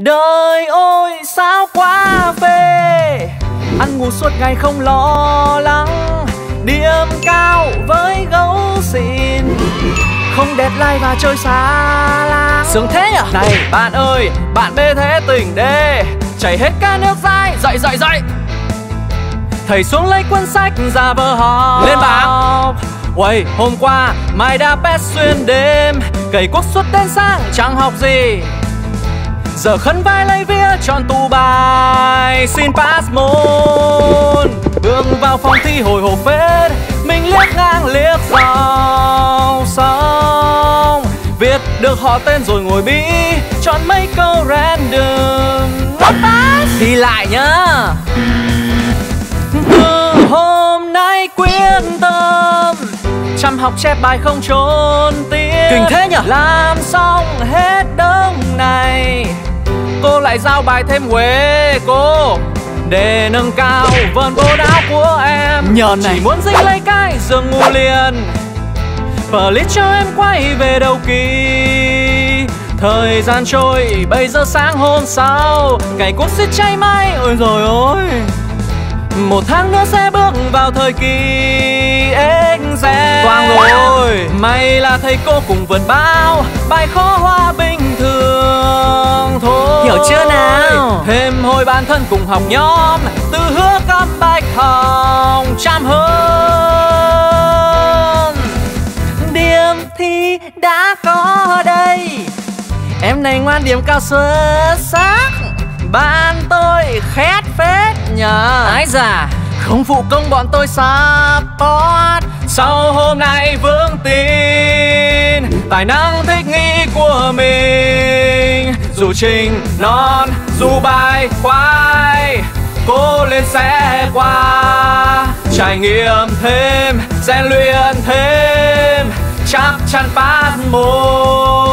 Đời ơi sao quá phê Ăn ngủ suốt ngày không lo lắng. Điểm cao với gấu xịn Không deadline và chơi xa lắm. Sướng thế nhở? Này bạn ơi, bạn bê thế tỉnh đê. Chảy hết cả nước dai Dậy dậy dậy. Thầy xuống lấy cuốn sách ra vờ học Lên bảng Uầy, hôm qua mai đã pet xuyên đêm. Cày cuốc suốt đến sáng chẳng học gì Giờ khấn vai lấy vía chọn tủ bài. Xin pass môn. Bước vào phòng thi hồi hộp phết. Mình liếc ngang liếc dòng. Sông Viết được họ tên rồi ngồi bí. Chọn mấy câu random. Not pass. Thi lại nhá. Từ hôm nay quyết tâm. Chăm học chép bài không trốn tiết Kinh thế nhở? Làm xong hết đống này Cô lại giao bài thêm Huế cô. Để nâng cao vần bộ não của em Nhờn này. Chỉ muốn dính lấy cái giường ngủ liền. Please cho em quay về đầu kỳ. Thời gian trôi, bây giờ sáng hôm sau. Cày cuốc xít cháy máy, ôi rồi ôi. Một tháng nữa sẽ bước vào thời kỳ exam Toang rồi. May là thầy cô cùng vượt bao Bài khó hoa bình Thêm hồi bản thân cùng học nhóm Từ hứa cắm bạch hồng trăm hơn. Điểm thi đã có đây. Em này ngoan điểm cao xuất sắc Bạn tôi khét phết nhờ. Ái già. Không phụ công bọn tôi support. Sau hôm nay vững tin Tài năng thích nghi của mình trình non, dù bài khoai. Cố lên sẽ qua. Trải nghiệm thêm, rèn luyện thêm. Chắc chắn phát môn.